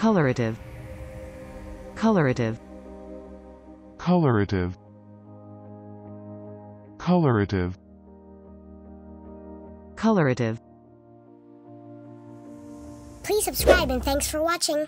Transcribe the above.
Colorative. Colorative. Colorative. Colorative. Colorative. Please subscribe and thanks for watching.